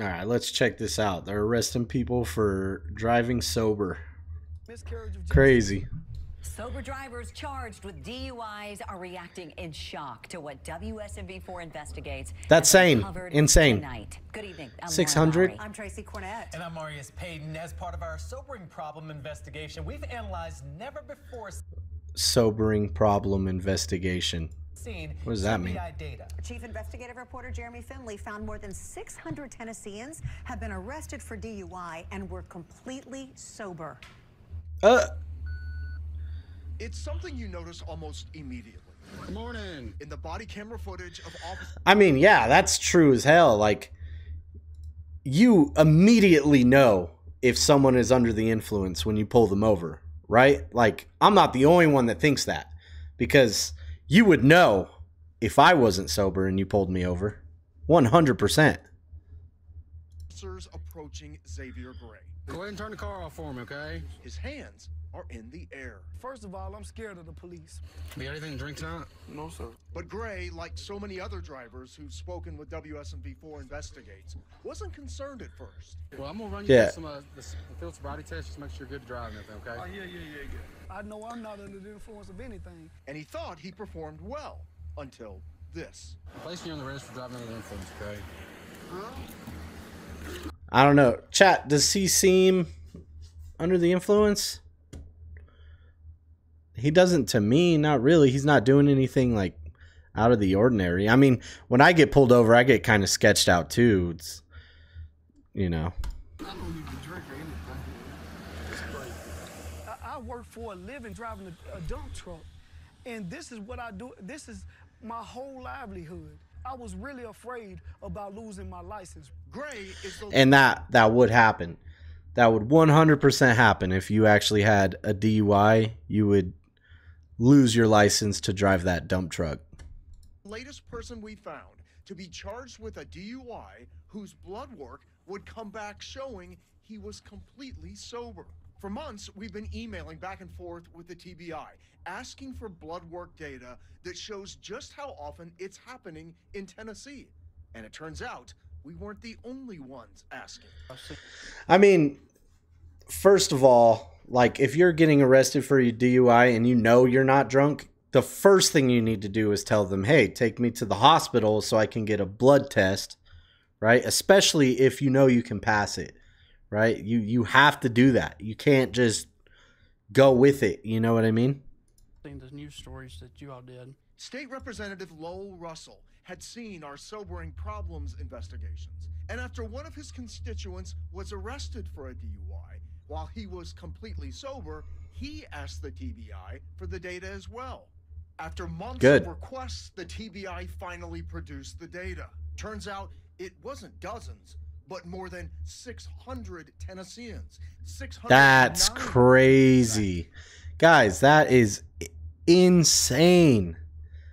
All right, let's check this out. They're arresting people for driving sober. Miscarriage of. Crazy. Sober drivers charged with DUIs are reacting in shock to what WSMV4 investigates. That's has sane. Insane. Tonight. Good evening. I'm 600? I'm Tracy Kornet. And I'm Marius Payton. As part of our sobering problem investigation, we've analyzed never before Sobering problem investigation. Seen What does that mean? Data. Chief investigative reporter Jeremy Finley found more than 600 Tennesseans have been arrested for DUI and were completely sober. Uh, It's something you notice almost immediately. Good morning. In the body camera footage of officers I mean, yeah, that's true as hell. Like, you immediately know if someone is under the influence when you pull them over, right? Like, I'm not the only one that thinks that because you would know if I wasn't sober and you pulled me over. 100%. approaching Xavier Gray. Go ahead and turn the car off for me, okay? His hands are in the air. First of all, I'm scared of the police. You got anything to drink tonight? No, sir. But Gray, like so many other drivers who've spoken with WSMV4 Investigates, wasn't concerned at first. Well, I'm gonna run you Yeah. through some uh, the the field sobriety test just to make sure you're good to drive and everything, okay? Oh, yeah, yeah, yeah, yeah. I know I'm not under the influence of anything. And he thought he performed well until this. I'm placing you on the register for driving under the influence, okay? I don't know. Chat, does he seem under the influence? He doesn't to me, not really. He's not doing anything like out of the ordinary. I mean, when I get pulled over, I get kind of sketched out too. It's you know. I don't need to drink or anything. It's. I, work for a living driving a, a dump truck. And this is what I do. This is my whole livelihood. I was really afraid about losing my license. Gray is the And that that would happen. That would 100% happen if you actually had a DUI, you would lose your license to drive that dump truck. latest person we found to be charged with a DUI whose blood work would come back showing he was completely sober. For months, we've been emailing back and forth with the TBI, asking for blood work data that shows just how often it's happening in Tennessee. And it turns out we weren't the only ones asking. I mean, first of all, like if you're getting arrested for a DUI and you know you're not drunk, the first thing you need to do is tell them, "Hey, take me to the hospital so I can get a blood test." Right? Especially if you know you can pass it. Right? You you have to do that. You can't just go with it, you know what I mean? Seeing the news stories that you all did. State Representative Lowell Russell had seen our sobering problems investigations, and after one of his constituents was arrested for a DUI while he was completely sober, he asked the TBI for the data as well. After months Good. of requests, the TBI finally produced the data. Turns out it wasn't dozens, but more than 600 Tennesseans. 600 That's crazy. Guys, that is insane.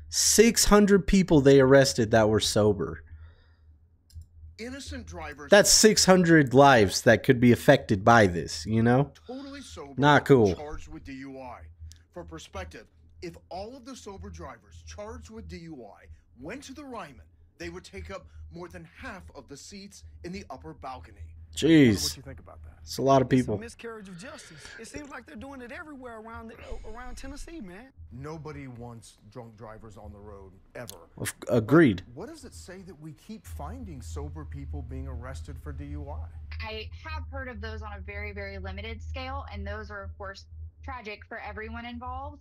600 people they arrested that were sober. Innocent drivers. That's 600 lives that could be affected by this, you know? totally sober, Not cool. charged with DUI. For perspective, if all of the sober drivers charged with DUI went to the Ryman, they would take up more than half of the seats in the upper balcony. Jeez. think about that? It's a lot of It's a people. miscarriage of justice. It seems like they're doing it everywhere around the, around Tennessee, man. Nobody wants drunk drivers on the road ever. Of- Agreed. What does it say that we keep finding sober people being arrested for DUI? I have heard of those on a very, very limited scale, and those are, of course, tragic for everyone involved.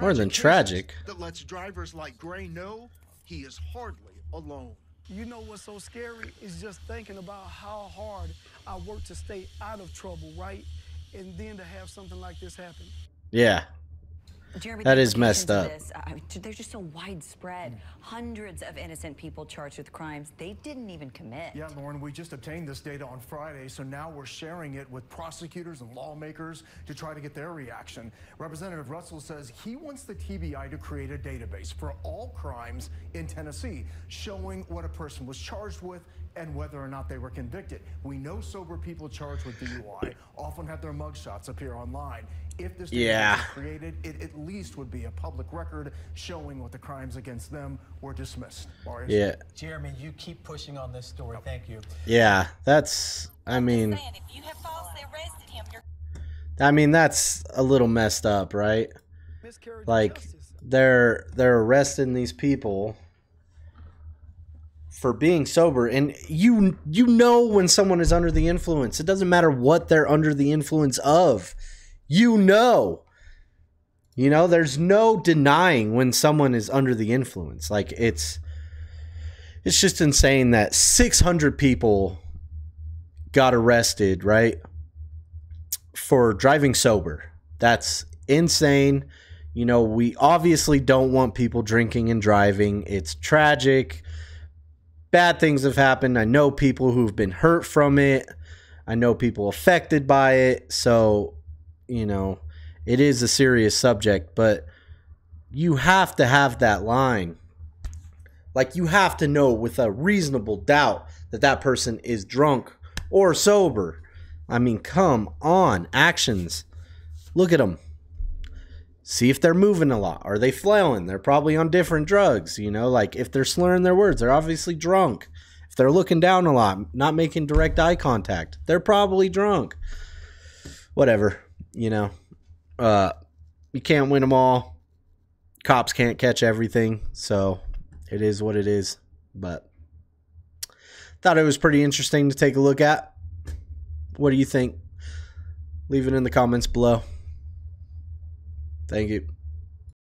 More than tragic. That lets drivers like Gray know he is hardly alone. You know what's so scary is just thinking about how hard I work to stay out of trouble, right? And then to have something like this happen. Yeah. Jeremy, That the is messed up. This, uh, they're just so widespread. Hundreds of innocent people charged with crimes they didn't even commit. Yeah, Lauren, we just obtained this data on Friday, so now we're sharing it with prosecutors and lawmakers to try to get their reaction. Representative Russell says he wants the TBI to create a database for all crimes in Tennessee, showing what a person was charged with and whether or not they were convicted. We know sober people charged with DUI often have their mugshots appear online. If this Yeah. database is created, it at least would be a public record showing what the crimes against them were dismissed. Marius? Yeah. Jeremy, you keep pushing on this story. Thank you. Yeah, that's. I mean, I mean that's a little messed up, right? Like they're they're arresting these people for being sober, and you you know when someone is under the influence. It doesn't matter what they're under the influence of. You know. You know, there's no denying when someone is under the influence. Like it's it's just insane that 600 people got arrested, right? For driving sober. That's insane. You know, we obviously don't want people drinking and driving. It's tragic. Bad things have happened. I know people who've been hurt from it. I know people affected by it. So, you know, it is a serious subject, but you have to have that line. Like, you have to know with a reasonable doubt that that person is drunk or sober. I mean, come on, actions. Look at them. See if they're moving a lot. Are they flailing? They're probably on different drugs. You know, like if they're slurring their words, they're obviously drunk. If they're looking down a lot, not making direct eye contact, they're probably drunk. Whatever, you know. Uh, you can't win them all. Cops can't catch everything, so it is what it is. But thought it was pretty interesting to take a look at. What do you think? Leave it in the comments below. Thank you.